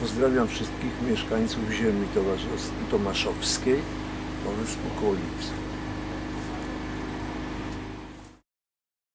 Pozdrawiam wszystkich mieszkańców ziemi tomaszowskiej oraz okolic.